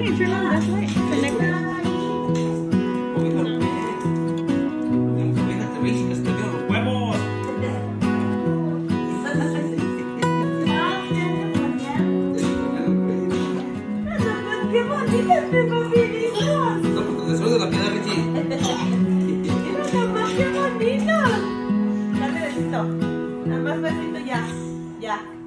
Okay, Nada más besito ya, ya.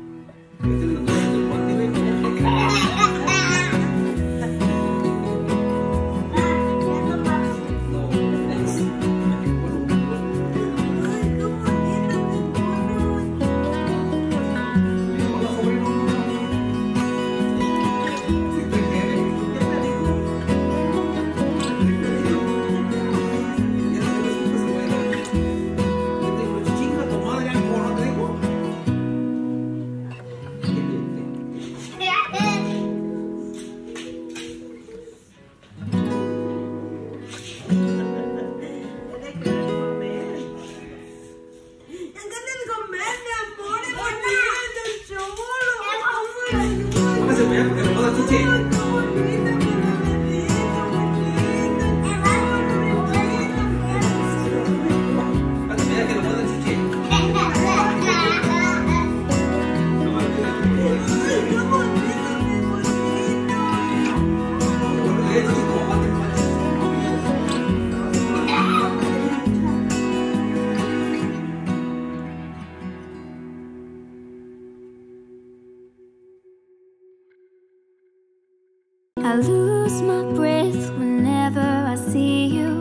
I lose my breath whenever I see you.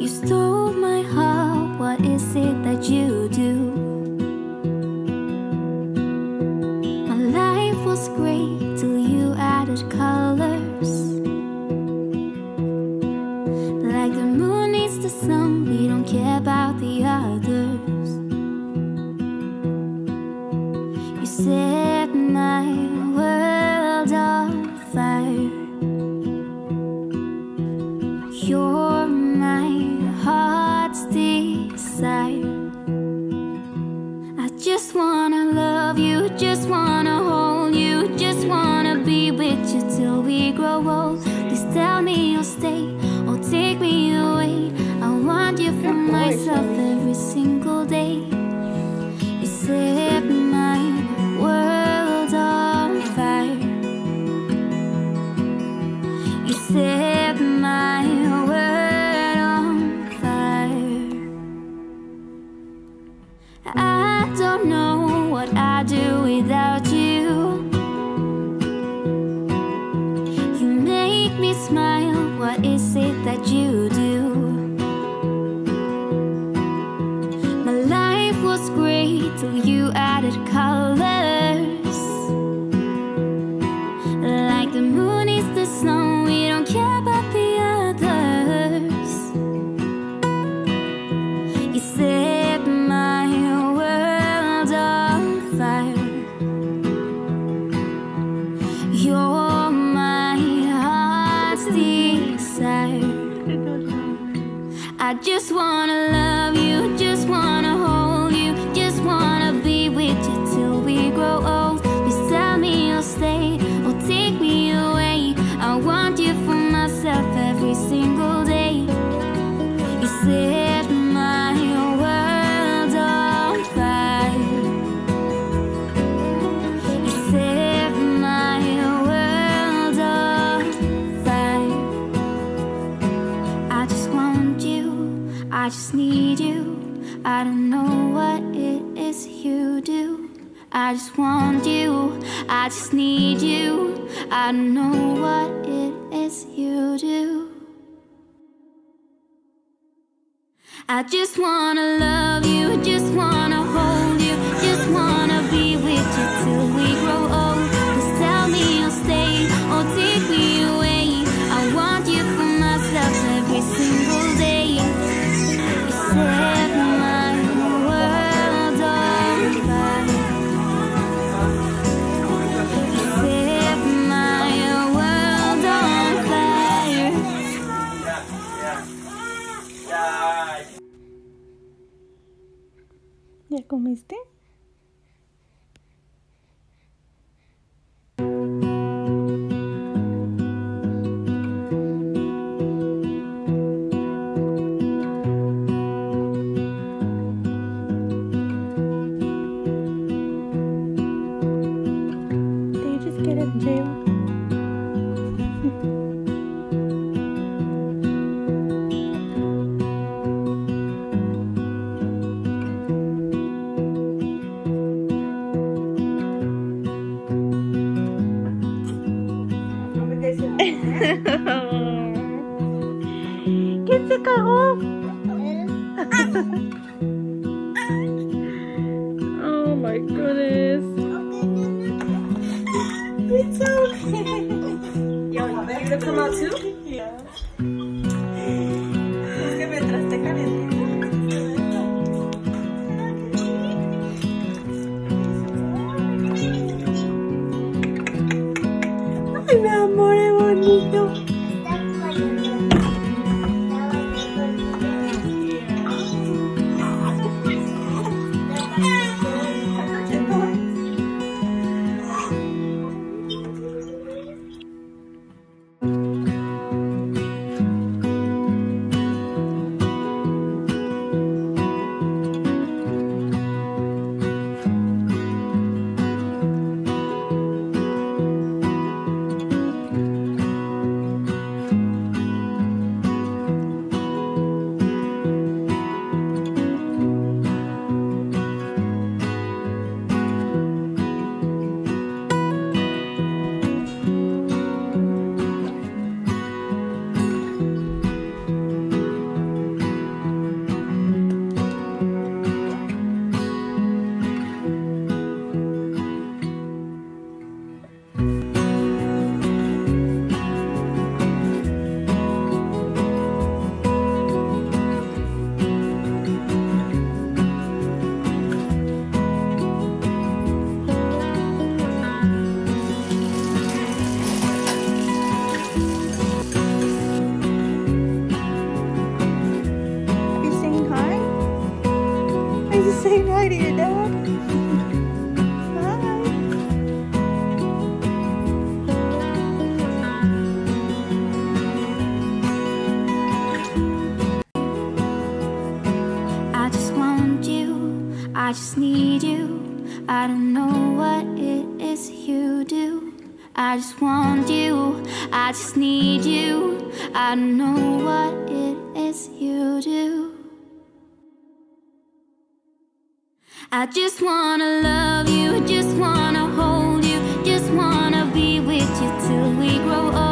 You stole my heart, what is it that you do? My life was great till you added color. myself I just wanna love you, just wanna hold you, just wanna be with you till we grow old. I don't know what it is you do. I just want you, I just need you. I don't know what it is you do. I just wanna love you, just wanna hold you, just wanna. Comiste? Did you just get of jail? 静かを。I just need you. I don't know what it is you do. I just want you. I just need you. I don't know what it is you do. I just wanna love you. Just wanna hold you. Just wanna be with you till we grow old.